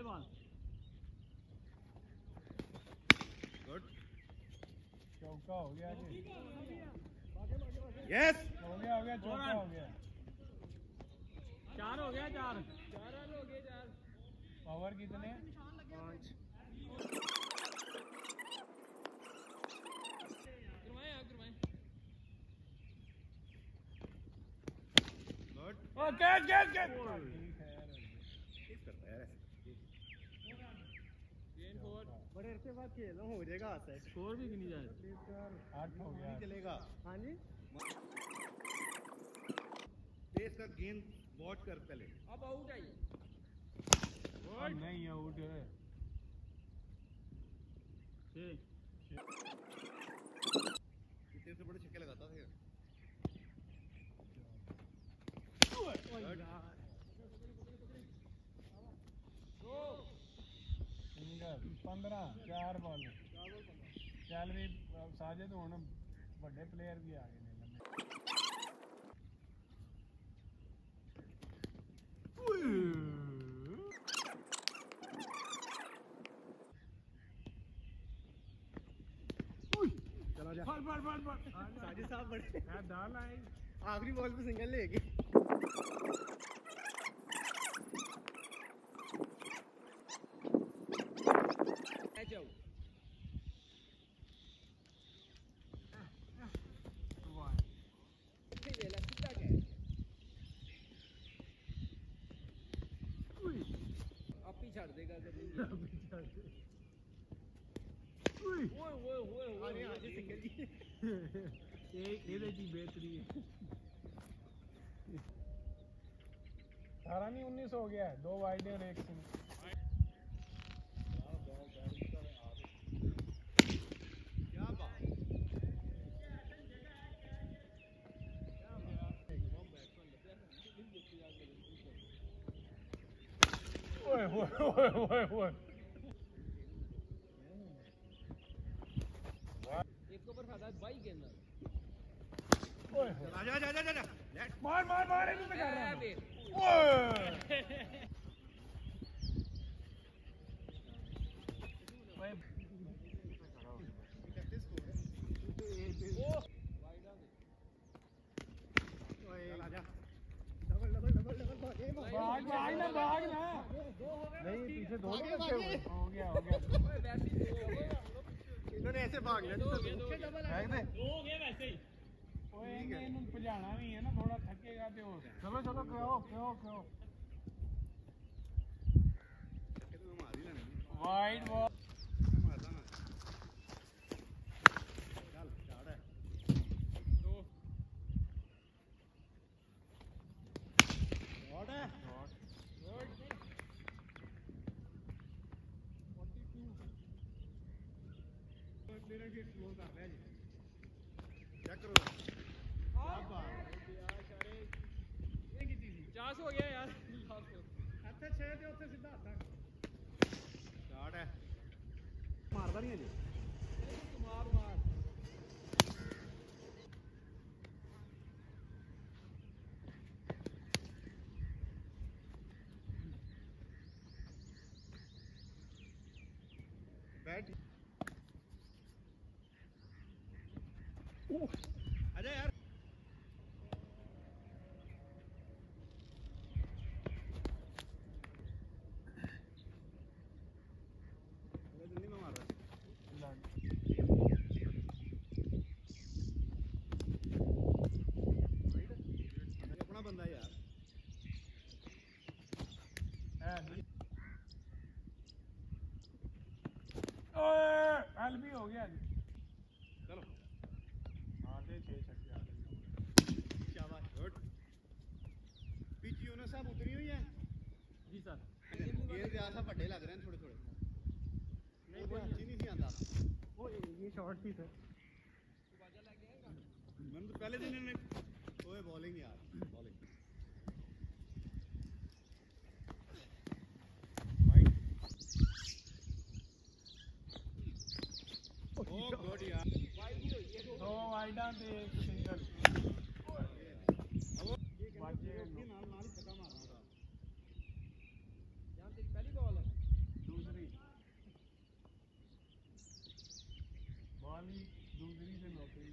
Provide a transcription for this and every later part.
Play ball good चौका हो गया जी यस हो गया हो गया चौका हो गया चार हो गया चार. ओवर कितने? गुड ओ कैच कैच कैच ठीक करता है यार अरसे बाद खेल रहा हूँ हो जाएगा सेट स्कोर भी गिनी जाए। आठ हो गया। चलेगा हाँ जी। पेस का गेंद वॉच कर पहले। अब आउट आई और नहीं आउट है। छः इतने से बड़े छक्के लगाता था यार सिंगल 15 ਚਾਰ ਬਾਲ ਚੱਲ ਵੀ ਅਹ ਸਾਜਦ ਹੁਣ ਵੱਡੇ ਪਲੇਅਰ ਵੀ ਆ ਗਏ ਨੇ ਲੰਮੇ चला जा ਫੜ ਫੜ ਫੜ ਫੜ साजिद साहब बड़े ਹੈ ਦਾਲ ਆਈ आखिरी बॉल पे सिंगल ले गए आप ही छाड़ देगा जब ओए ओए ओए अरे ओए आज सिंगल जी ਇਹ ਇਹਦੇ ਦੀ ਬਿਹਤਰੀ ਹੈ 18 ਨਹੀਂ 19 ਹੋ ਗਿਆ ਦੋ ਵਾਈਡ और एक सिंगल ओए ओए ओए ओए एक ऊपर खाता है बाई के अंदर ओए आजा आजा आजा आजा लेट मार मार मार इधर कर रहा हूँ। ओए ओए चल भाग भाग ना भाग ना नहीं पीछे दो हो गया हो गया इन्होंने ऐसे भाग लिया फेंक दे दो हो गए वैसे ही ओए इन्हें भजाना भी है ना थोड़ा थकेगा ते और चलो चलो क्यों क्यों क्यों wide ball parent gate close ਕਰ ਲਿਆ ਜੀ ਚੈੱਕ ਕਰੋ ਬਾਬਾ ਇਹ ਕੀਤੀ ਸੀ ਚਾਸ ਹੋ ਗਿਆ ਯਾਰ ਇੱਥੇ 6 ਤੇ ਉੱਥੇ ਸਿੱਧਾ ਹੱਥਾਂ ਸ਼ਾਟ ਹੈ ਮਾਰਦਾ ਨਹੀਂ ਅਜੇ ਮਾਰ ਮਾਰ बैठ एल भी हो गया चलो आधे छः छक्के शाबाश गुड पिच यूनो साहब उतरी हुई है। जी सर। गेंद के आसा पट्टे लग रहे हैं। थोड़े थोड़े नहीं वो अच्छी नहीं थी आंदा वो ये शॉट थी सर। मैंने तो पहले दिन इन्होंने ओए बॉलिंग यार। बॉलिंग ਸਾਈਡਾਂ ਤੇ ਸਿੰਗਲ दूसरी। से नौकरी।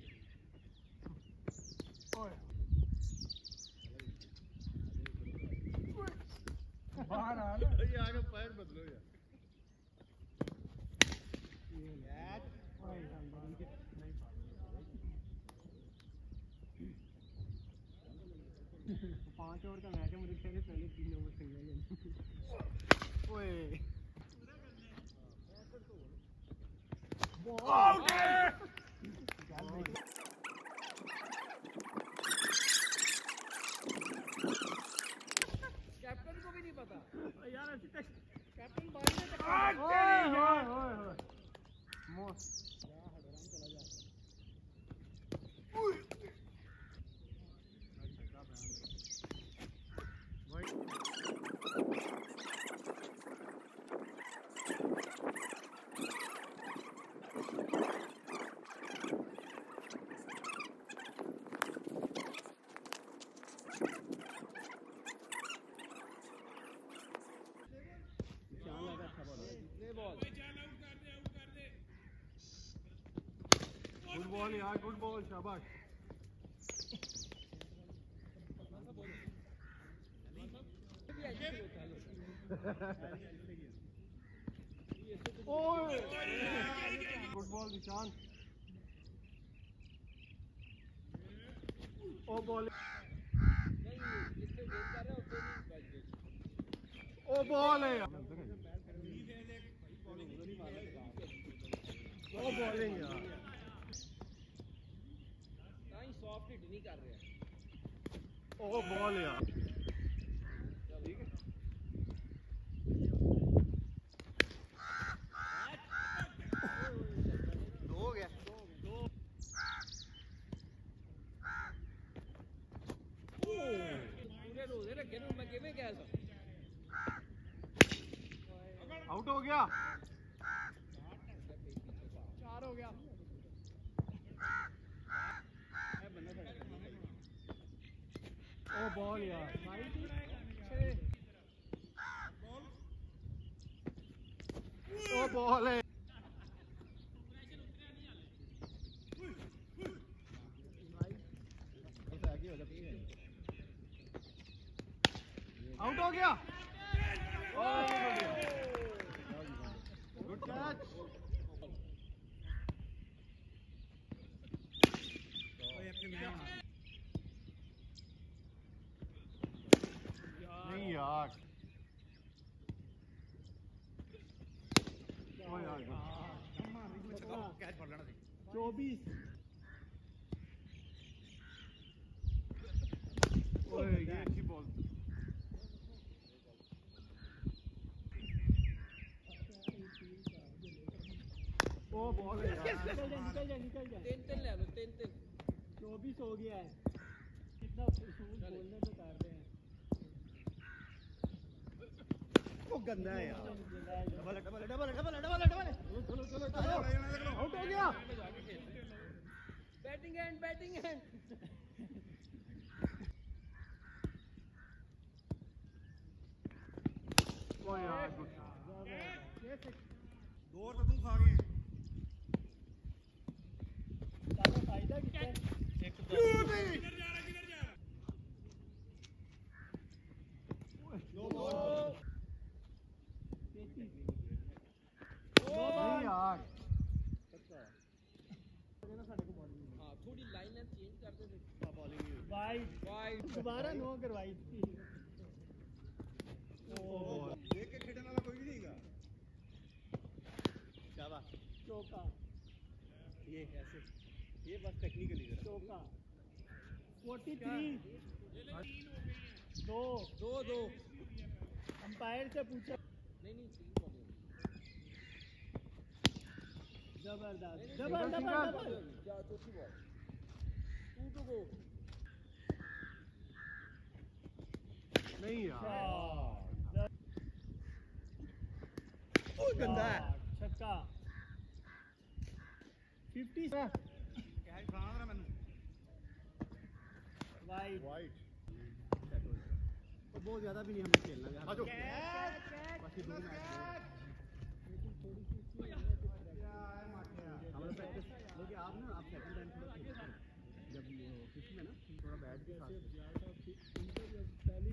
बाहर आ रहा आगे पैर बदलो यार। पाँच ओवर का मैच है मुझे ख्याल है पहले तीन ओवर सिंगल ओए। कैप्टन को भी नहीं पता। यार ऐसी कैप्टन बाजी ने ओए ओए ओए ओए। मोस्ट निशान लगा अच्छा बॉल ले बॉल गुड बॉल यार गुड बॉल शाबाश ओए गुड बॉल निशान ओ बॉल जिससे गेम कर रहे हो उससे भी बच गए ओ बॉल है यार ओ बॉलिंग यार सॉफ्ट हिट नहीं कर रहे ओ बॉल यार। ठीक है आउट हो गया। चार हो गया। ओ बॉल यार। ओ बॉल है। आउट हो गया गुड कैच नहीं यार ओ यार कैच पड़ लेना चौबीस। ओ बॉल निकल जा निकल जा निकल जा। ले हो गया है। वो गंदा है यार। Double double double double double double चलो चलो चलो आउट हो गया। बैटिंग हैंड बैटिंग हैंड दो और तो तुम खा गए। दोबारा नो अगर देख के खेलने वाला कोई भी नहीं होगा चौका ये ऐसे ये बस टेक्निकली जरा चौका 43 दो दो दो अंपायर से पूछा नहीं नहीं तीन हो गए ज़बरदस्त ज़बरदस्त ज़बरदस्त टू टू गो नहीं यार ओ गंदा है छक्का। फिफ्टी कैच खाना ना मैंने वाइट वाइट तो बहुत ज़्यादा भी नहीं हमें खेलना आ जाओ बाकी दो मैच हमारा प्रैक्टिस आप ना आप सेकंड टाइम थोड़ा जब किसी में ना थोड़ा बैठ के साथ।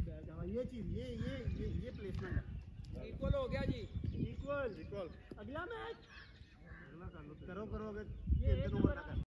हाँ, ये चीज़ ये ये ये ये प्लेसमेंट है। इक्वल हो गया जी। इक्वल इक्वल अगला मैच करो करो अगर ये